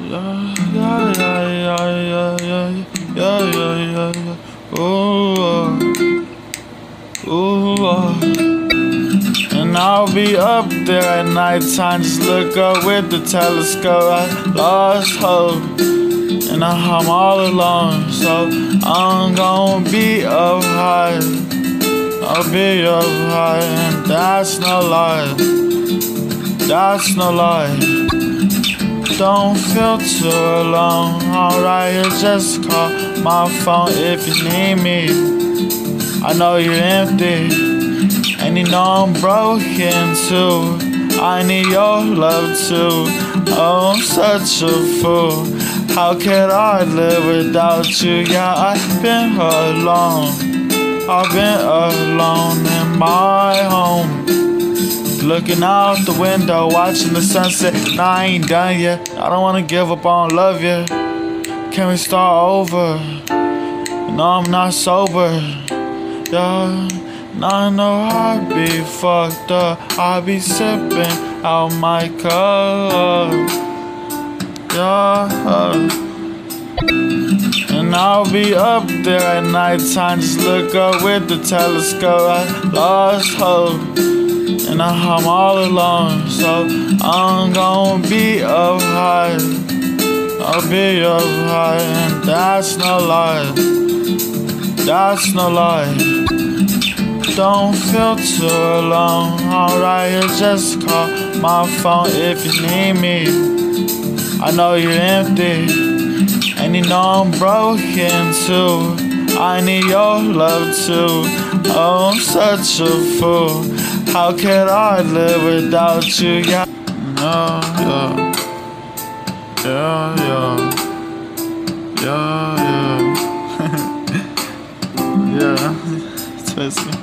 Yeah, yeah, yeah, yeah, yeah, yeah, yeah, yeah, yeah. Ooh, uh, ooh, uh. And I'll be up there at nighttime, just look up with the telescope. I lost hope, and I'm all alone, so I'm gonna be up high. I'll be up high, and that's no lie. That's no lie. Don't feel too alone. Alright, you just call my phone if you need me. I know you're empty, and you know I'm broken too. I need your love too. Oh, I'm such a fool. How could I live without you? Yeah, I've been alone. I've been alone in my home. Looking out the window, watching the sunset. Nah, I ain't done yet. I don't wanna give up on love yet. Can we start over? No, I'm not sober. Yeah, now I know I be fucked up. I be sipping out my cup. Yeah. And I'll be up there at nighttime, just look up with the telescope. I lost hope, and I'm all alone, so I'm gonna be up high. I'll be up high, and that's no lie. That's no lie. Don't feel too alone. Alright, just call my phone if you need me. I know you're empty. And you know I'm broken too. I need your love too. Oh, I'm such a fool. How can I live without you? Yeah, yeah, yeah, yeah, yeah, yeah. yeah. me.